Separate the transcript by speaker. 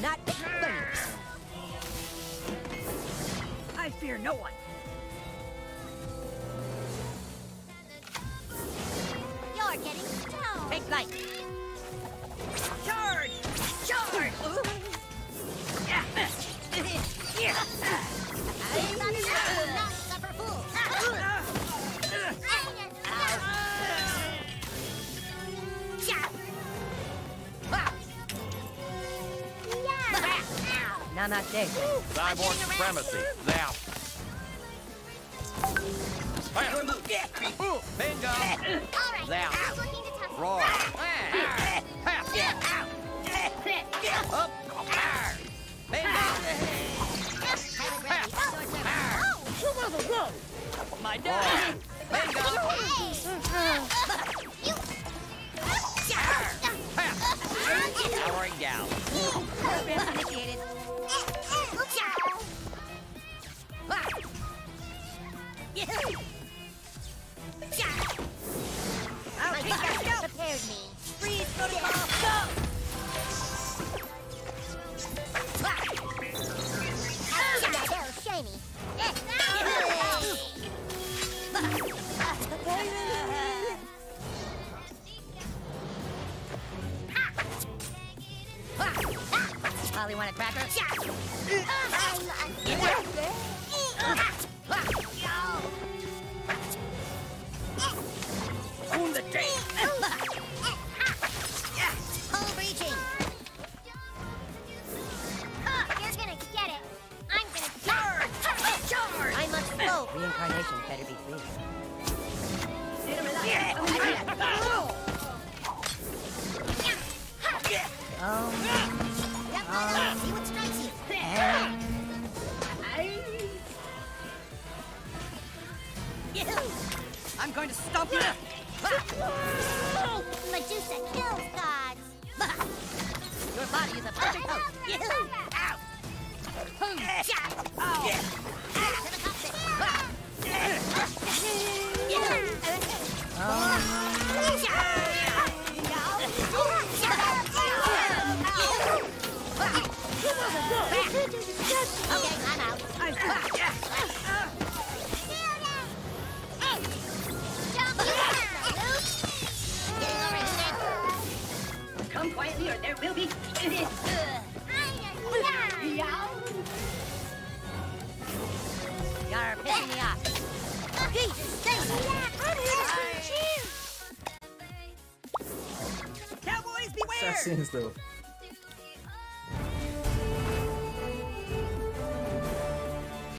Speaker 1: not thanks. I fear no one.
Speaker 2: Namaste.
Speaker 3: Cyborg supremacy. Now. Bingo.
Speaker 1: All right,
Speaker 3: Now.
Speaker 1: who's looking?
Speaker 3: Roar. Up. Bingo.
Speaker 1: Pilot ready. Outdoor.
Speaker 2: My dad.
Speaker 3: Bingo.
Speaker 1: Prepared me.
Speaker 2: Freeze protocol. Go.
Speaker 1: They'll shiny.
Speaker 2: Holly want a cracker? On Reincarnation better be free. Oh,
Speaker 1: See what strikes you.
Speaker 2: I'm going to stomp you.
Speaker 1: Medusa kills gods.
Speaker 2: Your body is a perfect host. Ow!
Speaker 1: To the Okay, I'm out. Jump, you Getting.
Speaker 2: Come quietly or there will be... You're pissing me off. Cowboys, beware!
Speaker 4: Assassins though.